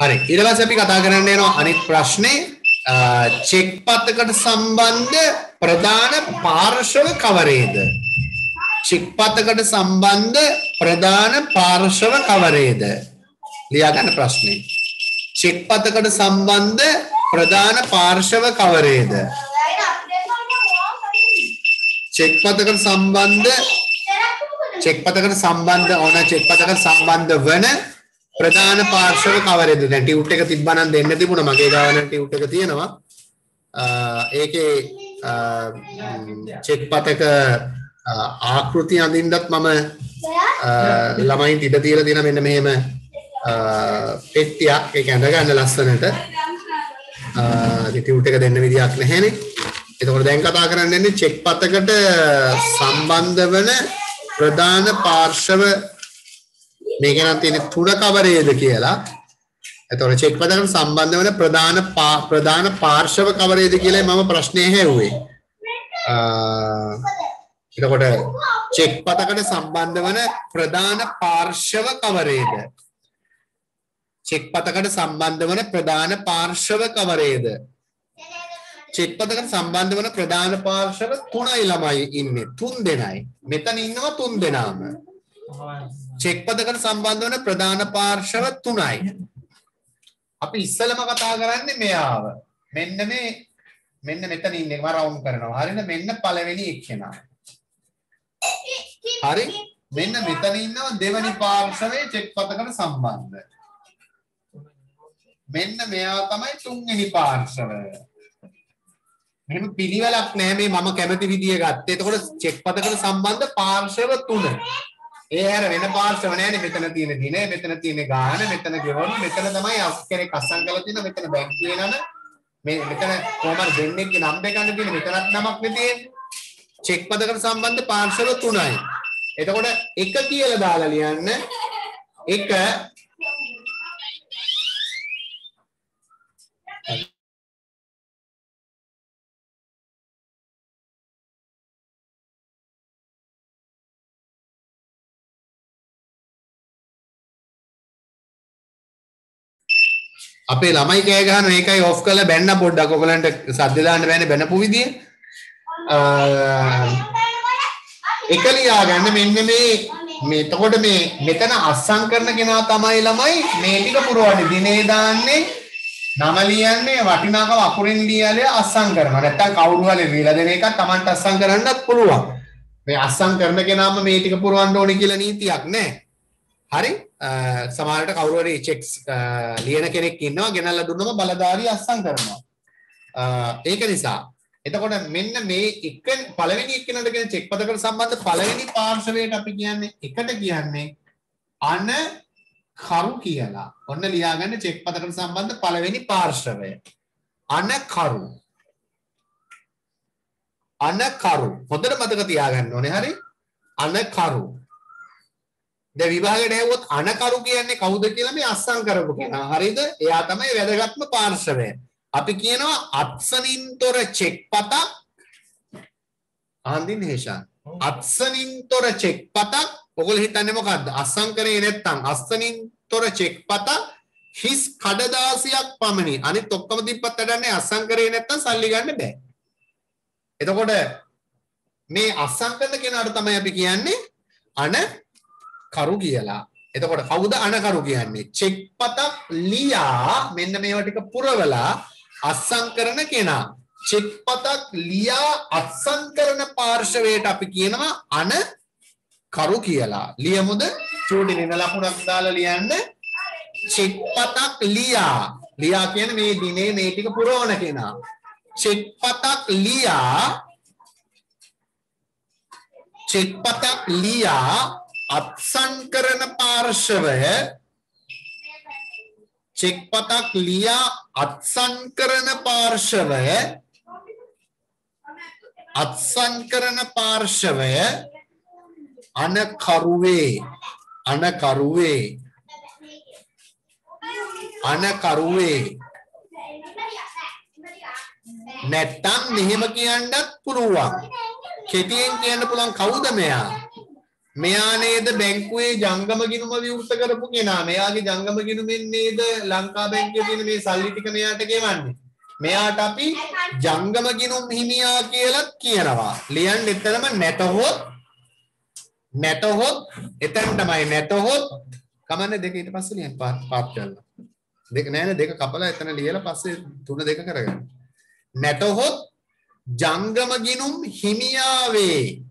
හරි. ඊට පස්සේ අපි කතා කරන්න යනවා අනිත් ප්‍රශ්නේ. චෙක් පතකට සම්බන්ධ ප්‍රධාන පාර්ශව කවරේද? චෙක් පතකට සම්බන්ධ ප්‍රධාන පාර්ශව කවරේද? ලියා ගන්න ප්‍රශ්නේ. චෙක් පතකට සම්බන්ධ ප්‍රධාන පාර්ශව කවරේද? චෙක් පතකට සම්බන්ධ චෙක් පතකට සම්බන්ධ ඕන චෙක් පතකට සම්බන්ධ වන ප්‍රධාන පාර්ශව කවරේද දැන් ටියුට් එක තිබ්බනම් දෙන්න තිබුණා. මගේ ගාව නම් ටියුට් එක තියෙනවා. ඒකේ චෙක් පතක ආකෘති අඳින්නත් මම ළමයින්ට ඉඩ තියලා තියෙන මෙන්න මෙහෙම පෙට්ටියක් ඒක ඇඳ ගන්න ලස්සනට ටියුට් එක දෙන්න විදියක් නැහැනේ. එතකොට දැන් කතා කරන්න යන්නේ චෙක් පතකට සම්බන්ධ වන ප්‍රධාන පාර්ශව මේක නම් තියෙන තුන කවරේද කියලා. එතකොට චෙක් පතකට සම්බන්ධ වන ප්‍රධාන ප්‍රධාන පාර්ශව කවරේද කියලා මම ප්‍රශ්නේ හැව්වේ. එතකොට චෙක් පතකට සම්බන්ධ වන ප්‍රධාන පාර්ශව කවරේද? චෙක් පතකට සම්බන්ධ වන ප්‍රධාන පාර්ශව කවරේද? චෙක් පතකට සම්බන්ධ වන ප්‍රධාන පාර්ශව තුනයි ළමයි ඉන්නේ. තුන් දෙනයි. මෙතන ඉන්නවා තුන් දෙනාම. චෙක් පතකට සම්බන්ධ වන ප්‍රධාන පාර්ශව තුනයි. අපි ඉස්සලම කතා කරන්නේ මෙයාව. මෙන්න මේ මෙන්න මෙතන ඉන්නේ මම රවුන්ඩ් කරනවා. හරිද? මෙන්න පළවෙනි එක්කෙනා. හරි? මෙන්න මෙතන ඉන්නවා දෙවනි පාර්ශවයේ චෙක් පතකට සම්බන්ධ. මෙන්න මෙයා තමයි තුන්වෙනි පාර්ශවය. මෙහෙම පිළිවෙලක් නැහැ මේ මම කැමති විදිය ගත්තේ. එතකොට චෙක් පතකට සම්බන්ධ පාර්ශව තුන. ඒ හැර වෙන පාර්ශව නැහැනේ මෙතන තියෙන දින, මෙතන තියෙන ගාන, මෙතන ගෙවන, මෙතන තමයි කෙනෙක් අස්සම් කරලා තියෙන, මෙතන බැංකුවේ නම, මේ මෙතන කොහමද දෙන්නෙක්ගේ නම් දෙකක් තියෙන, මෙතනත් නමක් නේ තියෙන්නේ. චෙක් පතකට සම්බන්ධ පාර්ශව තුනයි. එතකොට එක කියලා දාලා ලියන්න. එක අපේ ළමයි කෑ ගහන ඒකයි ඔෆ් කරලා බැන්න පොඩ්ඩක් ඔයගලන්ට සද්ද දාන්න බෑනේ බැනපු විදිය. එක ලියා ගන්න මෙන්න මේ මේ එතකොට මේ මෙතන අස්සම් කරන කෙනා තමයි ළමයි මේ ටික පුරවන්නේ දිනේ දාන්නේ නම ලියන්නේ වටිනාකම අකුරින් ලියලා අස්සම් කරනවා. නැත්තම් කවුරු හරි ලියලා දෙන එකක් Tamanට අස්සම් කරන්නත් පුළුවන්. මේ අස්සම් කරන කෙනාම මේ ටික පුරවන්න ඕනේ කියලා නීතියක් නැහැ. හරි සමාරට කවරුවරේ චෙක්ස් ලියන කෙනෙක් ඉන්නවා ගෙනල්ල දුන්නම බලධාරී අස්සං කරනවා. ඒක නිසා. එතකොට මෙන්න මේ එක පළවෙනි එක්කෙනාටගෙන චෙක් පතකට සම්බන්ධ පළවෙනි පාර්ශවයට අපි කියන්නේ එකට කියන්නේ අන කරු කියලා. ඔන්න ලියාගන්න චෙක් පතකට සම්බන්ධ පළවෙනි පාර්ශවය. අන කරු. අන කරු. හොඳට මතක තියාගන්න ඕනේ හරි. අන කරු. ද විභාගයට ඇහුවොත් අනකරු කියන්නේ කවුද කියලා මේ අස්සම් කරපු කෙනා. හරිද? එයා තමයි වැදගත්ම පාර්ශවය. අපි කියනවා අත්සනින්තොර චෙක් පතක් අහන්දින් හේෂාන්. අත්සනින්තොර චෙක් පතක් ඔගොල්ලෝ හිතන්නේ මොකද්ද? අස්සම් කරේ නැත්තම් අස්සනින්තොර චෙක් පතක් හිස් කඩදාසියක් පමණි. අනිත් ඔක්කොම තිබ්බත් වැඩන්නේ අස්සම් කරේ නැත්තම් සල්ලි ගන්න බෑ. එතකොට මේ අස්සම් කරන කෙනාට තමයි අපි කියන්නේ අන කරු කියලා. එතකොට කවුද අනකරු කියන්නේ? චෙක් පතක් ලියා මෙන්න මේවා ටික පුරවලා අත්සන් කරන කෙනා. චෙක් පතක් ලියා අත්සන් කරන පාර්ශවයට අපි කියනවා අන කරු කියලා. ලියමුද? චූටි නින ලකුණක් දාලා ලියන්න. චෙක් පතක් ලියා. ලියා කියන්නේ මේ දිනේ මේ ටික පුරවන කෙනා. චෙක් පතක් ලියා චෙක් පතක් ලියා අත්සන් කරන පාර්ශවය චෙක් පතක් ලියා අත්සන් කරන පාර්ශවය අත්සන් කරන පාර්ශවය අනකරුවේ අනකරුවේ අනකරුවේ. නැත්තම් මෙහෙම කියන්නත් පුළුවන්. කෙටියෙන් කියන්න පුළුවන් කවුද මෙයා? මෙයා නේද බැංකුවේ ජංගම ගිණුම විවෘත කරපු කෙනා. මෙයාගේ ජංගම ගිණුමෙන් නේද ලංකා බැංකුවේ තියෙන මේ සල්ලි ටික මෙයාට ගෙවන්නේ. මෙයාට අපි ජංගම ගිණුම් හිමියා කියලත් කියනවා. ලියන්න එතරම් නැතහොත් නැතහොත් එතන තමයි නැතහොත් කමන්නේ දෙක ඊට පස්සේ ලියන්න පාත් කරලා. දෙක නෑනේ දෙක කපලා එතන ලියලා පස්සේ තුන දෙක කරගන්න. නැතහොත් ජංගම ගිණුම් හිමියාවේ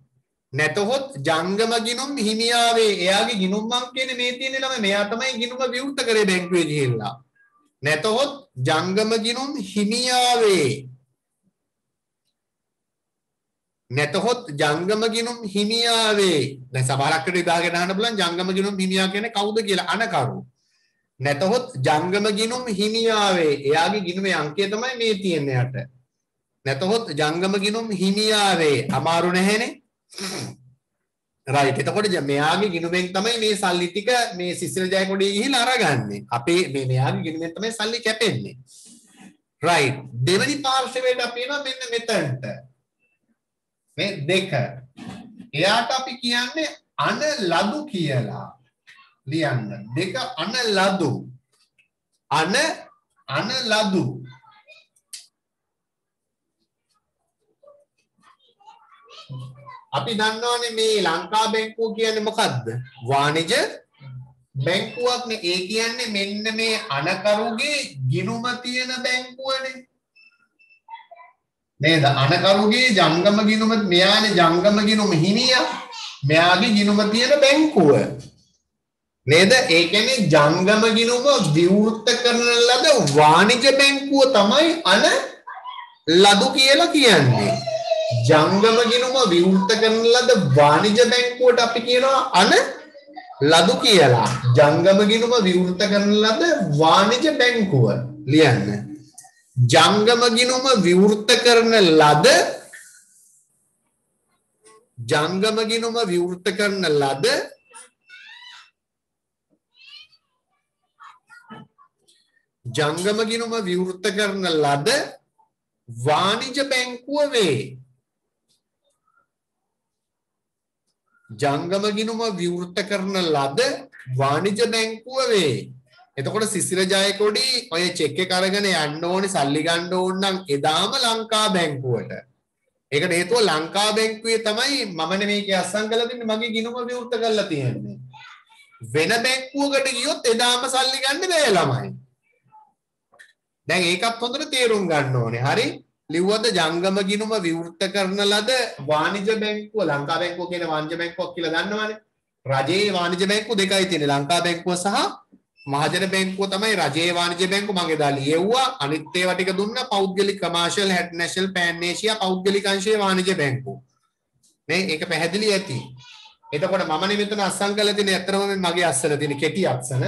නැතහොත් ජංගම ගිණුම් හිමියාවේ එයාගේ ගිණුම් අංකයනේ මේ තියෙන්නේ ළමයි. මෙයා තමයි ගිණුම විවෘත කරේ බැංකුවේ ගිහිල්ලා. නැතහොත් ජංගම ගිණුම් හිමියාවේ. නැතහොත් ජංගම ගිණුම් හිමියාවේ. දැන් සමහරක්කට විභාගයට අහන්න බලන් ජංගම ගිණුම් හිමියා කියන්නේ කවුද කියලා. අනකරු. නැතහොත් ජංගම ගිණුම් හිමියාවේ. එයාගේ ගිණුමේ අංකය තමයි මේ තියෙන්නේ යට. නැතහොත් ජංගම ගිණුම් හිමියාවේ. අමාරු නැහැනේ. රයිට් එතකොට මෙයාගේ ගිණුමෙන් තමයි මේ සල්ලි ටික මේ සිසිල ජයකොඩිය ගිහිල්ලා අරගන්නේ. අපේ මේ මෙයාගේ ගිණුමෙන් තමයි සල්ලි කැපෙන්නේ. රයිට් දෙවනි පාර්ශවයට අපි එනවා මෙන්න මෙතනට. මේ දෙක. එයාට අපි කියන්නේ අන ලදු කියලා. ලියන්න. දෙක අන ලදු. අන අන ලදු. අපි දන්නවනේ මේ ලංකා බැංකුව කියන්නේ මොකද්ද? වාණිජ බැංකුවක්නේ. ඒ කියන්නේ මෙන්න මේ අනකරුගේ ගිණුම තියෙන බැංකුවනේ. නේද? අනකරුගේ ජංගම ගිණුම මෙයානේ ජංගම ගිණුම හිමියා. මෙයාගේ ගිණුම තියෙන බැංකුව. නේද? ඒ කියන්නේ ජංගම ගිණුම විවෘත කරන ලද වාණිජ බැංකුව තමයි අන ලදු කියලා කියන්නේ. ජංගම ගිණුම විවෘත කරන ලද වාණිජ බැංකුවට අපි කියනවා අන ලදු කියලා. ජංගම ගිණුම විවෘත කරන ලද වාණිජ බැංකුව ලියන්න. ජංගම ගිණුම විවෘත කරන ලද ජංගම ගිණුම විවෘත කරන ලද ජංගම ගිණුම විවෘත කරන ලද වාණිජ බැංකුව වේ. ජංගම ගිණුම විවෘත කරන ලද වාණිජ බැංකුව වේ. එතකොට සිසිර ජයකොඩි ඔය චෙක් එක අරගෙන යන්න ඕනේ සල්ලි ගන්න ඕන නම් එදාම ලංකා බැංකුවට. ඒකට හේතුව ලංකා බැංකුවේ තමයි මම නෙමෙයි කිය අස්සම් කරලා තින්නේ මගේ ගිණුම විවෘත කරලා තියෙන්නේ. වෙන බැංකුවකට ගියොත් එදාම සල්ලි ගන්න බෑ ළමයි. දැන් ඒකත් හොඳට තේරුම් ගන්න ඕනේ. හරි? ලිව්වද ජංගම ගිණුම විවෘත කරන ලද වාණිජ බැංකුව ලංකා බැංකුව කියන වාණිජ බැංකුවක් කියලා දන්නවනේ. රජයේ වාණිජ බැංකුව දෙකයි තියෙන්නේ. ලංකා බැංකුව සහ මහජන බැංකුව තමයි රජයේ වාණිජ බැංකුව මම එදා ලියුවා. අනිත් ඒවා ටික දුන්නා පෞද්ගලික commercial Hatton national Pan Asia පෞද්ගලික අංශයේ වාණිජ බැංකුව. මේ ඒක පැහැදිලි ඇති. එතකොට මම මෙතන අස්සම් කරලා තියෙන ඇත්තම මගේ අස්සන තියෙන කෙටි අක්ෂණ.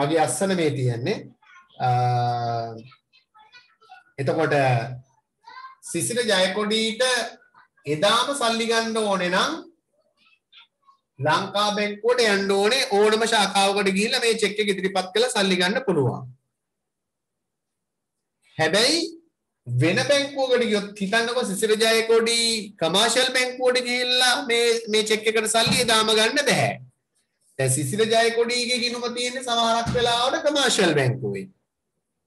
මගේ අස්සන මේ තියෙන්නේ. එතකොට සිසිර ජයකොඩීට එදාම සල්ලි ගන්න ඕනේ නම් ලංකා බැංකුවට යන්න ඕනේ ඕනම ශාඛාවකට ගිහිල්ලා මේ චෙක් එක ඉදිරිපත් කරලා සල්ලි ගන්න පුළුවන්. හැබැයි වෙන බැංකුවකට ගියොත් හිතන්නකෝ සිසිර ජයකොඩි කමර්ෂල් බැංකුවට ගිහිල්ලා මේ මේ චෙක් එකට සල්ලි එදාම ගන්න බෑ. දැන් සිසිර ජයකොඩිගේ ගිණුම තියෙන්නේ සමහරක් වෙලාවට කමර්ෂල් බැංකුවේ.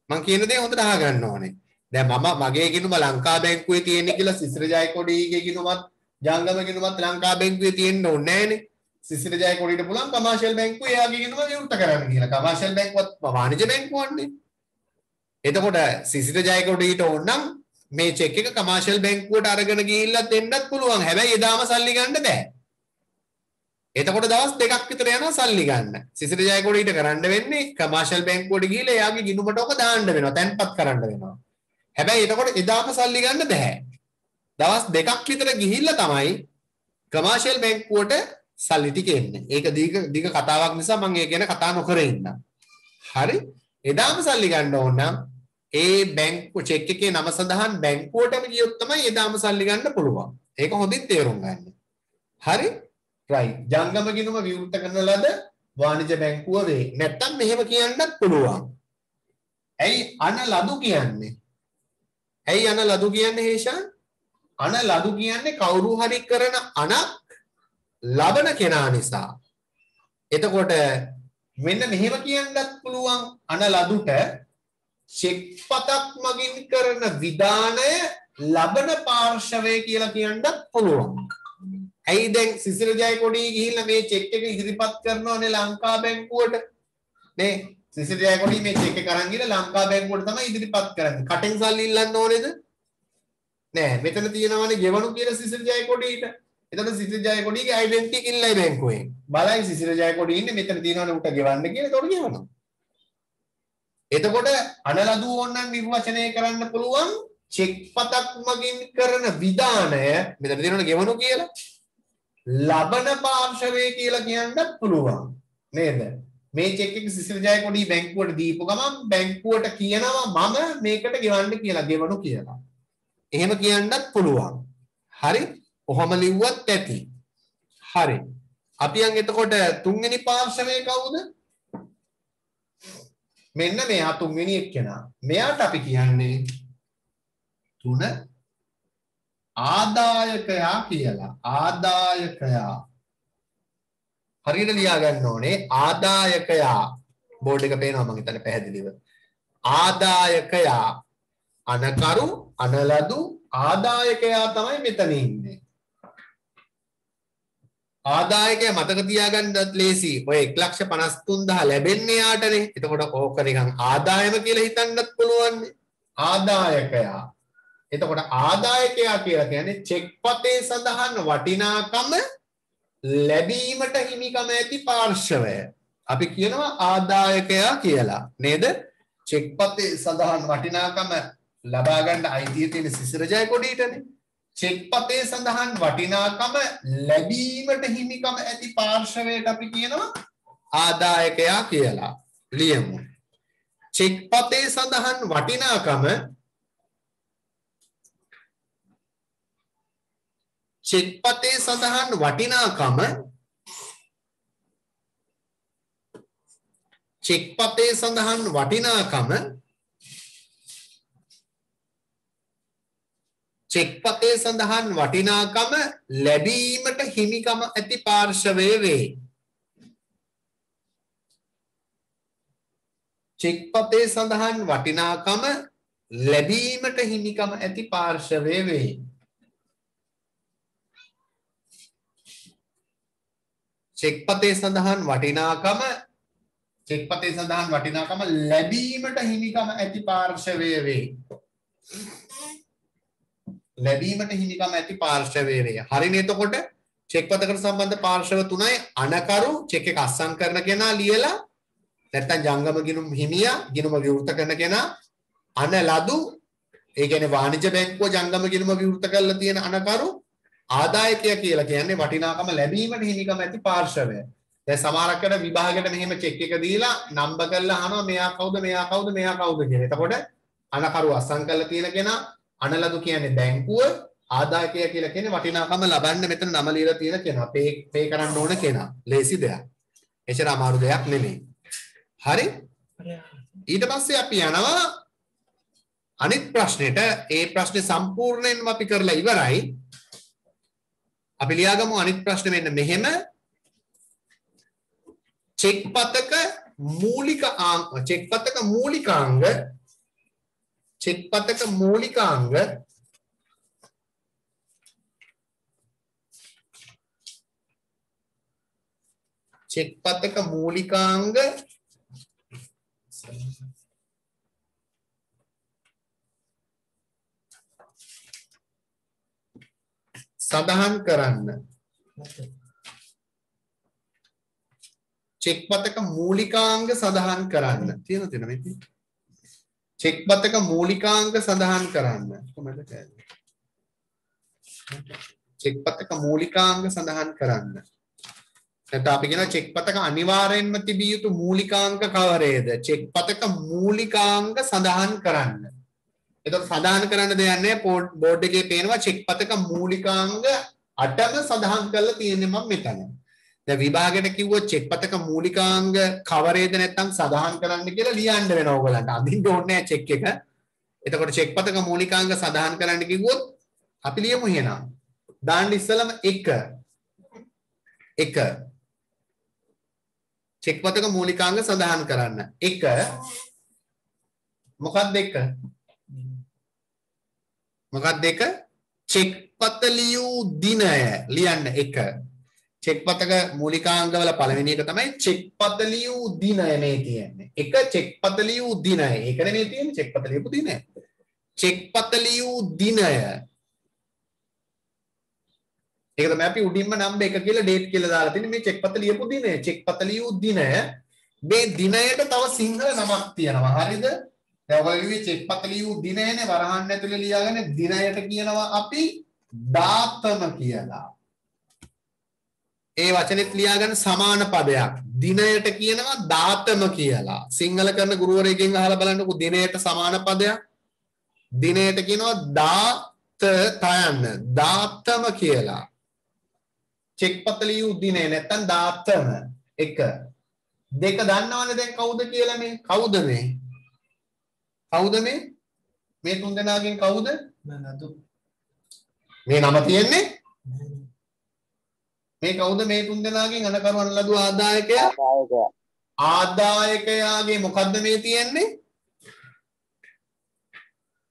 මම කියන දේ හොඳට අහගන්න ඕනේ. දැන් මම මගේ ගිණුම ලංකා බැංකුවේ තියෙන්නේ කියලා සිසිර ජයකොඩිගේ ගිණුමත් ජංගම ගිණුමත් ලංකා බැංකුවේ තියෙන්න ඕනේ නැහනේ. සිසිර ජයකොඩියට පුළුවන් කමර්ෂල් බැංකුවේ එයාගේ ගිණුම විවෘත කරන්න කියලා. කමර්ෂල් බැංකුවත් වාණිජ බැංකුවන්නේ. එතකොට සිසිර ජයකොඩියට ඕන නම් මේ චෙක් එක කමර්ෂල් බැංකුවට අරගෙන ගිහිල්ලා දෙන්නත් පුළුවන්. හැබැයි එදාම සල්ලි ගන්න බෑ. එතකොට දවස් දෙකක් විතර යනවා සල්ලි ගන්න. සිසිර ජයකොඩියට කරන්න වෙන්නේ කමර්ෂල් බැංකුවට ගිහිල්ලා එයාගේ ගිණුමට ඔක දාන්න වෙනවා. තැන්පත් කරන්න වෙනවා. හැබැයි එතකොට එදාම සල්ලි ගන්න බෑ. දවස් දෙකක් විතර ගිහිල්ලා තමයි කමර්ෂල් බැංකුවට සල්ලි ටික එන්නේ. ඒක දීක දිග කතාවක් නිසා මම ඒ ගැන කතා නොකර ඉන්නම්. හරි? එදාම සල්ලි ගන්න ඕන නම් ඒ බැංකුව චෙක් එකේ නම සඳහන් බැංකුවටම ගියොත් තමයි එදාම සල්ලි ගන්න පුළුවන්. ඒක හොඳින් තේරුම් ගන්න. හරි? රයිට්. ජංගම ගිණුම විවෘත කරන ලද වාණිජ බැංකුව වේ. නැත්තම් මෙහෙම කියන්නත් පුළුවන්. ඇයි අන ලදු කියන්නේ? ඇයි අන ලදු කියන්නේ හේෂාන්? අන ලදු කියන්නේ කවුරු හරි කරන අනක් ලබන කෙනා නිසා. එතකොට මෙන්න මෙහෙම කියන්නත් පුළුවන් අන ලදුට චෙක් පතක් මගින් කරන විධානය ලබන පාර්ශවය කියලා කියන්නත් පුළුවන්. ඇයි දැන් සිසිල් ජයකොඩි ගිහිල්ලා මේ චෙක් එක ඉදිරිපත් කරනවානේ ලංකා බැංකුවට නේ සිසිල් ජයකොඩි මේ චෙක් එක අරන් ගිහලා ලංකා බැංකුවට තමයි ඉදිරිපත් කරන්නේ. කටෙන් සල්ලි ඉල්ලන්න ඕනේද? නෑ. මෙතන තියෙනවානේ ගෙවණු කියලා සිසිල් ජයකොඩිට එතකොට සිසිල් ජයකොඩිගේ ඩෙන්ටිටි කිල්ලයි බැංකුවෙන් බලයි සිසිල් ජයකොඩි ඉන්නේ මෙතන තියෙනවානේ උට ගෙවන්න කියලා එතකොට ගෙවනවා එතකොට අනලදු ඕනනම් නිර්වචනය කරන්න පුළුවන් චෙක් පතක් මගින් කරන විධානය මෙතන තියෙනවනේ ගෙවණු කියලා. ලබන පාර්ශවය කියලා කියන්නත් පුළුවන්. නේද? මේ චෙක් එක සිසිල් ජයකොඩි බැංකුවට දීපු ගමන් බැංකුවට කියනවා මම මේකට ගෙවන්න කියලා ගෙවනු කියලා. එහෙම කියන්නත් පුළුවන්. හරි? ඔහොම ලිව්වත් ඇති. හරි. අපි යන් එතකොට තුන්වෙනි පාර්ශවය කවුද? මෙන්න මෙයා තුන්වෙනි එක්කෙනා. මෙයාට අපි කියන්නේ තුන ආදායකයා කියලා. ආදායකයා. හරියට ලියා ගන්න ඕනේ ආදායකයා. බෝඩ් එක පේනවා මම හිතන්නේ පැහැදිලිව. ආදායකයා. අනකරු අනලදු ආදායකයා තමයි මෙතන ඉන්නේ. ආදායකය මතක තියාගන්නත් ලේසි. ඔය 153000 ලැබෙන්නේ යාටනේ. එතකොට ඕක නිකන් ආදායම කියලා හිතන්නත් පුළුවන්. ආදායකයා. එතකොට ආදායකයා කියලා කියන්නේ චෙක් පතේ සඳහන් වටිනාකම ලැබීමට හිමිකම ඇති පාර්ශවය. අපි කියනවා ආදායකයා කියලා. නේද? චෙක් පතේ සඳහන් වටිනාකම ලබා ගන්න අයිතිය තියෙන සිසිරජය කොඩීටනේ. චෙක් පතේ සඳහන් වටිනාකම ලැබීමට හිමිකම ඇති පාර්ශවයට අපි කියනවා ආදායකයා කියලා. ලියමු. චෙක් පතේ සඳහන් වටිනාකම චෙක්පතේ සඳහන් වටිනාකම චෙක්පතේ සඳහන් වටිනාකම චෙක්පතේ සඳහන් වටිනාකම ලැබීමට හිමිකම ඇති පාර්ශවය වේ. චෙක්පතේ සඳහන් වටිනාකම ලැබීමට හිමිකම ඇති පාර්ශවය වේ. චෙක්පතේ සඳහන් වටිනාකම චෙක්පතේ සඳහන් වටිනාකම ලැබීමට හිමිකම ඇති පාර්ශවය වේ. ලැබීමට හිමිකම ඇති පාර්ශවය වේ. හරිනේ එතකොට චෙක්පතකට සම්බන්ධ පාර්ශව තුනයි අනකරු චෙක් එක අස්සම් කරන කෙනා ලියලා නැත්තම් ජංගම ගිණුම් හිමියා ගිණුම විවෘත කරන කෙනා අන ලදු ඒ කියන්නේ වාණිජ බැංකුව ජංගම ගිණුම විවෘත කරලා තියෙන අනකරු ආදායකය කියලා කියන්නේ වටිනාකම ලැබීමට හිමිකම ඇති පාර්ශවය. දැන් සමහරකට විභාගයට මෙහෙම චෙක් එක දීලා නම්බර් කරලා අහනවා මෙයා කවුද මෙයා කවුද මෙයා කවුද කියලා. එතකොට අනකරු අස්සම් කරලා තියෙන කෙනා අනලදු කියන්නේ බැංකුව ආදායකය කියලා කියන්නේ වටිනාකම ලබන්න මෙතන නම ලියලා තියෙන කෙනා. පේ පේ කරන්න ඕන කෙනා. ලේසි දෙයක්. එච්චර අමාරු දෙයක් නෙමෙයි. හරි? ඊට පස්සේ අපි යනවා අනිත් ප්‍රශ්නෙට. ඒ ප්‍රශ්නේ සම්පූර්ණයෙන්ම අපි කරලා ඉවරයි. අපි ලියාගමු අනිත් ප්‍රශ්නේ මෙන්න මෙහෙම. චෙක් පතක මූලික චෙක් පතක මූලිකාංග චෙක් පතක මූලිකාංග චෙක් පතක මූලිකාංග සඳහන් කරන්න. චෙක්පතක මූලිකාංග සඳහන් කරන්න. තියෙන තියෙන මේ චෙක්පතක මූලිකාංග සඳහන් කරන්න. කොහමද කියන්නේ? චෙක්පතක මූලිකාංග සඳහන් කරන්න. නැත්නම් අපි කියන චෙක්පතක අනිවාර්යෙන්ම තිබිය යුතු මූලිකාංග කවරේද? චෙක්පතක මූලිකාංග සඳහන් කරන්න. එතකොට සඳහන් කරන්න දෙයක් නැහැ බෝඩ් එකේ පේනවා චෙක් පතක මූලිකාංග 8ම සඳහන් කරලා තියෙන්නේ මම මෙතන. දැන් විභාගයට කිව්වොත් චෙක් පතක මූලිකාංග කවරේද නැත්නම් සඳහන් කරන්න කියලා ලියන්න වෙනවා ඕගලන්ට. අඳින්න ඕනේ නැහැ චෙක් එක. එතකොට චෙක් පතක මූලිකාංග සඳහන් කරන්න කිව්වොත් අපි ලියමු එහෙනම්. දාන්න ඉස්සලම 1 එක චෙක් පතක මූලිකාංග සඳහන් කරන්න එක මොකක්ද එක මොකක්ද එක? චෙක් පත ලියූ දිනය ලියන්න එක. චෙක් පතක මූලිකාංගවල පළවෙනි එක තමයි චෙක් පත ලියූ දිනය මේ තියෙන්නේ එක චෙක් පත ලියූ දිනය. ඒකනේ මේ තියෙන්නේ චෙක් පත ලියපු දිනය. චෙක් පත ලියූ දිනය. ඒක තමයි අපි උඩින්ම නම්බර් එක කියලා ඩේට් කියලා දාලා තින්නේ මේ චෙක් පත ලියපු දිනය. චෙක් පත ලියූ දිනය. මේ දිනයට තව සිංහල නමක් තියෙනවා. හරිද? දැන් ඔයගොල්ලෝ ලිව්වේ චෙක් පත ලියූ දිනයනේ වරහන් ඇතුලේ ලියාගෙන දිනයට කියනවා අපි දාතම කියලා. ඒ වචනෙත් ලියාගන්න සමාන පදයක්. දිනයට කියනවා දාතම කියලා. සිංහල කරන ගුරුවරයෙක්ගෙන් අහලා බලන්නකෝ දිනයට සමාන පදයක්. දිනයට කියනවා දාත තයන්න. දාතම කියලා. චෙක්පතලියු දිනේ නැත්තම් දාතම. එක. දෙක දන්නවනේ දැන් කවුද කියලා මේ? කවුද මේ? කවුද මේ? මේ තුන් දෙනාගෙන් කවුද? මේ නම තියෙන්නේ? මේ කවුද මේ තුන් දෙනාගෙන්? අනකරවන ලදු ආදායකයා? ආදායකයාගේ මොකද්ද මේ තියෙන්නේ?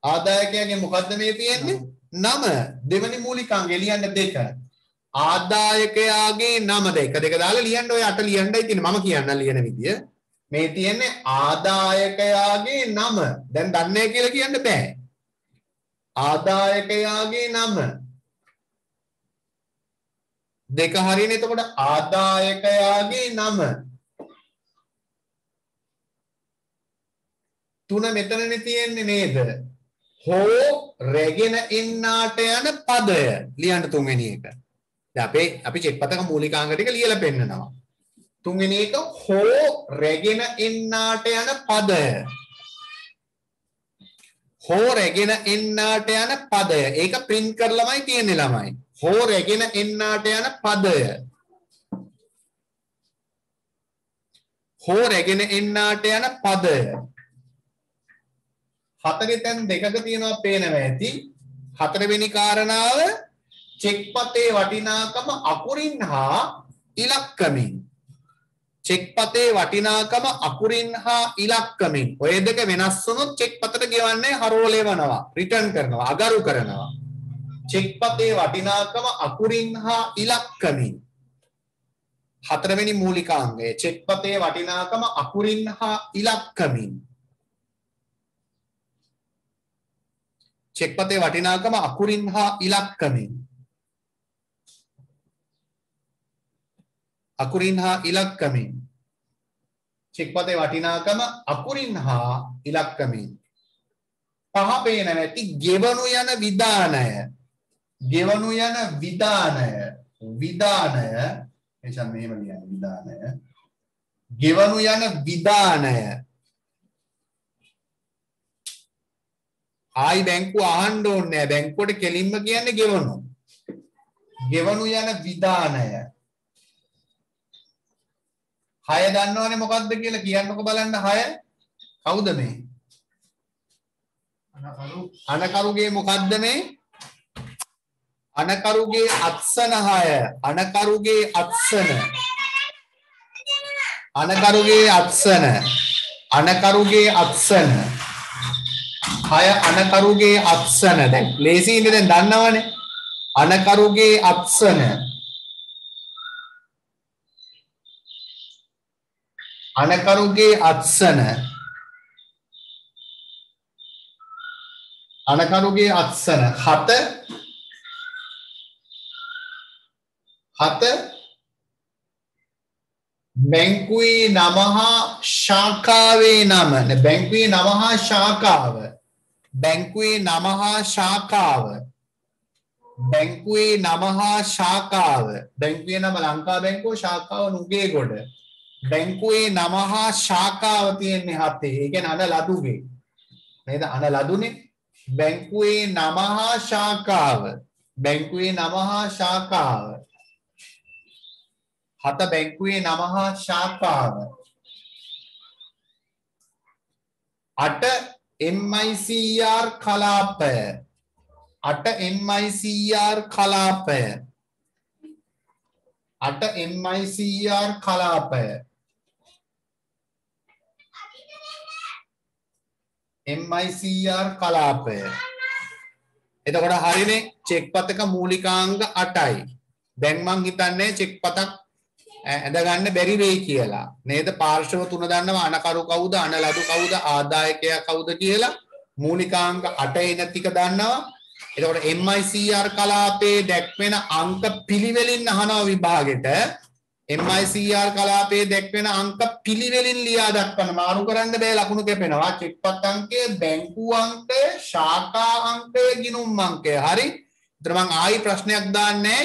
ආදායකයාගේ මොකද්ද මේ තියෙන්නේ? නම. දෙවනි මූලිකාංගය ලියන්න දෙක. ආදායකයාගේ නම දෙක. දෙක දාලා ලියන්න ඔය අට ලියන්නයි තියෙන්නේ. මම කියන්න ලියන විදිය මේ තියෙන්නේ ආදායකයාගේ නම. දැන් දන්නේ කියලා කියන්න බෑ. ආදායකයාගේ නම. දෙක හරියනේ එතකොට ආදායකයාගේ නම. තුන මෙතනනේ තියෙන්නේ නේද? හෝ රැගෙන එන්නාට යන පදය. ලියන්න තුන්වෙනි එක. අපේ අපි චෙක්පතක මූලිකාංග ටික ලියලා පෙන්නනවා. තුන්වෙනි එක හෝ රැගෙන එන්නාට යන පදය. හෝ රැගෙන එන්නාට යන පදය. ඒක print කරලාමයි තියෙන්නේ ළමයි. හෝ රැගෙන එන්නාට යන පදය. හෝ රැගෙන එන්නාට යන පදය. හතරේ තැන් දෙකක තියෙනවා පේනවා ඇති. හතරවෙනි කාරණාව චෙක්පතේ වටිනාකම අකුරින් හා ඉලක්කමින් චෙක්පතේ වටිනාකම අකුරින් හා ඉලක්කමින්. ඔය දෙක වෙනස් වුණොත් චෙක්පතට ගෙවන්නේ හරෝලෙවනවා රිටර්න් කරනවා අගරු කරනවා. චෙක්පතේ වටිනාකම අකුරින් හා ඉලක්කමින්. හතරවෙනි මූලිකාංගය. චෙක්පතේ වටිනාකම අකුරින් හා ඉලක්කමින්. චෙක්පතේ වටිනාකම අකුරින් හා ඉලක්කමින්. අකුරින් හා ඉලක්කමින් චෙක්පතේ වටිනාකම අකුරින් හා ඉලක්කමින් පහ පේන නැති ගෙවනු යන විධානය ගෙවනු යන විධානය විධානය එචන් මෙහෙම ලියන්න විධානය ගෙවනු යන විධානය ආයි බැංකුව අහන්න ඕනේ නැහැ බැංකුවට කෙලින්ම කියන්නේ ගෙවනු ගෙවනු යන විධානය හය දන්නවනේ මොකක්ද කියලා කියන්නකො බලන්න හය. කවුද මේ? අනකරුගේ මොකක්ද මේ? අනකරුගේ අත්සන හය. අනකරුගේ අත්සන. අනකරුගේ අත්සන. අනකරුගේ අත්සන. හය අනකරුගේ අත්සන. දැන් ලේසියිනේ දැන් දන්නවනේ. අනකරුගේ අත්සන අනකරුගේ අත්සන. අනකරුගේ අත්සන. හත. හත. බැංකුවේ නම හා ශාඛාවේ නම. බැංකුවේ නම හා ශාඛාව. බැංකුවේ නම හා ශාඛාව. බැංකුවේ නම හා ශාඛාව. බැංකුවේ නම ලංකා බැංකුව ශාඛාව නුගේගොඩ. බැංකුවේ නම හා ශාඛාව තියෙන්නේ හතේ. ඒ කියන්නේ අන ලදුගේ නේද? අන ලදුනේ. බැංකුවේ නම හා ශාඛාව. බැංකුවේ නම හා ශාඛාව. හත බැංකුවේ නම හා ශාඛාව. අට MICR කලාපය. අට MICR කලාපය. 8 MICR කලාපය. MICR කලාපය. එතකොට හරිනේ චෙක් පතක මූලිකාංග 8යි දැන් මං හිතන්නේ චෙක් පතක් ඇඳගන්න බැරි වෙයි කියලා. නේද? පාර්ශව තුන දන්නවා අනකරු කවුද අනලදු කවුද ආදායකයා කවුද කියලා. මූලිකාංග 8 එන ටික දන්නවා. එතකොට MICR කලාපයේ දැක්වෙන අංක පිළිවෙලින් අහනවා විභාගෙට. MICR කලාපයේ දැක්වෙන අංක පිළිවෙලින් ලියා දක්වන්න. මාරු කරන්න බෑ ලකුණු කැපෙනවා. චෙක්පත් අංකය බැංකු අංකය ශාඛා අංකය ගිණුම් අංකය. හරි? එතන මම ආයි ප්‍රශ්නයක් දාන්නේ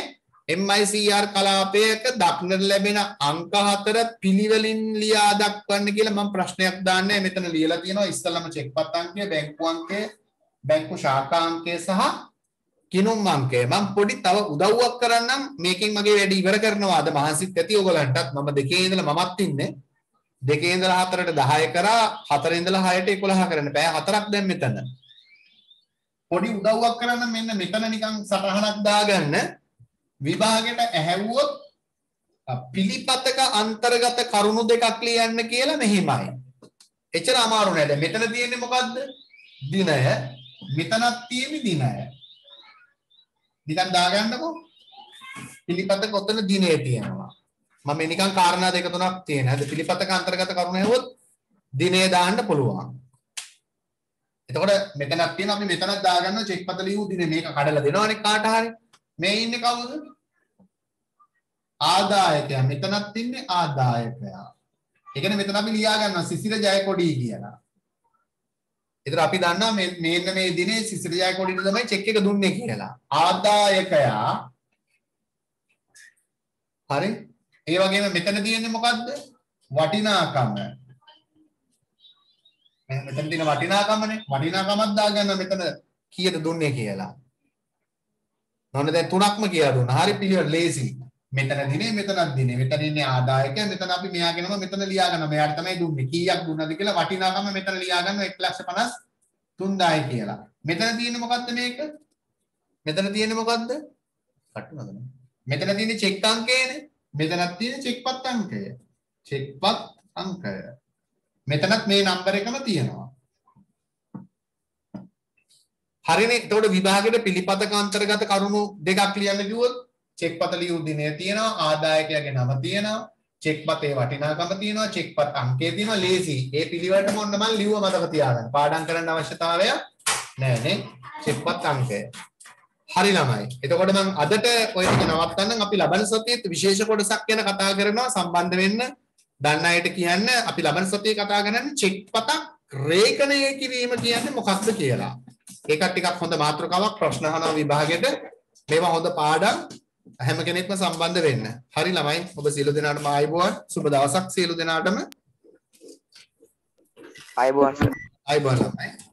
MICR කලාපයක දක්නට ලැබෙන අංක හතර පිළිවෙලින් ලියා දක්වන්න කියලා මම ප්‍රශ්නයක් දාන්නේ මෙතන ලියලා තියෙනවා ඉස්සෙල්ලම චෙක්පත් අංකය බැංකු අංකය බැංකු ශාඛා අංකය සහ කිනුම් අංකය. මම පොඩි තව උදව්වක් කරන්නම්. මේකෙන් මගේ වැඩ ඉවර කරනවා අද මහන්සිත් ඇති ඔයගලන්ටත්. මම දෙකේ ඉඳලා මමත් ඉන්නේ. දෙකේ ඉඳලා හතරට 10 කරා. හතරේ ඉඳලා 6ට 11 කරන්න බෑ. හතරක් දැන් මෙතන. පොඩි උදව්වක් කරන්න මෙන්න මෙතන නිකන් සටහනක් දාගන්න. විභාගෙට ඇහැව්වොත් පිළිපතක අන්තර්ගත කරුණු දෙකක් ලියන්න කියලා මෙහිමයි. එච්චර අමාරු නෑ. දැන් මෙතන තියෙන්නේ මොකද්ද? දිනය. මෙතනත් තියෙන්නේ දිනය. නිකන් දාගන්නකෝ. පිළිපතක ඔතන දිනේ තියෙනවා. මම නිකන් කාරණා දෙක තුනක් තියෙන. හැද පිළිපතක අන්තර්ගත කරුණ හෙවොත් දිනේ දාන්න පුළුවන්. එතකොට මෙතනක් තියෙනවා අපි මෙතනක් දාගන්නවා චෙක් පත ලියු දිනේ මේක කඩලා දෙනවනේ කාට හරි. මේ ඉන්නේ කවුද? ආදායකයා. මෙතනත් ඉන්නේ ආදායකයා. ඒ කියන්නේ මෙතන අපි ලියා ගන්නවා සිසිර ජයකොඩි කියලා. එතර අපි දන්නවා මෙන්න මේ දිනේ සිසිර ජයකොඩිට තමයි චෙක් එක දුන්නේ කියලා. ආදායකයා හරි ඒ වගේම මෙතන තියෙන්නේ මොකද්ද? වටිනාකම. මෙතන තියෙන වටිනාකමනේ. වටිනාකමක් දාගන්න මෙතන කීයද දුන්නේ කියලා. නෝන දැන් තුනක්ම කියලා දුන්නා. හරි පිළිවෙල ලේසි. මෙතන දිනේ මෙතනක් දිනේ. මෙතන ඉන්නේ ආදායකයා. මෙතන අපි මෙයාගෙනම මෙතන ලියා ගන්න. මෙයාට තමයි දුන්නේ. කීයක් දුන්නද කියලා වටිනාකම මෙතන ලියා ගන්න 1,50,3000යි කියලා. මෙතන තියෙන්නේ මොකද්ද මේක? මෙතන තියෙන්නේ මොකද්ද? කටුනද? මෙතන තියෙන්නේ චෙක් අංකයනේ. මෙතනක් තියෙන්නේ චෙක්පත් අංකය. චෙක්පත් අංකය. මෙතනත් මේ නම්බර එකම තියෙනවා. හරිනේ. එතකොට විභාගෙට පිළිපතක අන්තර්ගත කරුණු දෙකක් ලියන්න කිව්වොත් චෙක්පත ලියු දිනය තියෙනවා ආදායකයාගේ නම තියෙනවා චෙක්පතේ වටිනාකම තියෙනවා චෙක්පත් අංකය තියෙනවා ලේසි ඒ පිළිවෙලටම ඔන්න මම ලිව්ව මතක තියාගන්න. පාඩම් කරන්න අවශ්‍යතාවය නැහැ නේ. චෙක්පත් අංකය. හරි ළමයි. එතකොට මම අදට ඔය ටික නවත්තන්නම්. අපි ලබන සතියේත් විශේෂ කොටසක් ගැන කතා කරනවා. සම්බන්ධ වෙන්න දන්න අයට කියන්න අපි ලබන සතියේ කතා කරන්නේ චෙක්පතක් රේඛනය කිරීම කියන්නේ මොකක්ද කියලා. ඒකත් ටිකක් හොඳ මාතෘකාවක් ප්‍රශ්න අහනවා විභාගෙට. මේවා හොඳ පාඩම්. හැම කෙනෙක්ම සම්බන්ධ වෙන්න. හරි ළමයි ඔබ සියලු දෙනාටම ආයුබෝවන්. සුබ දවසක් සියලු දෙනාටම. ආයුබෝවන්. ආයුබෝවන් ළමයි.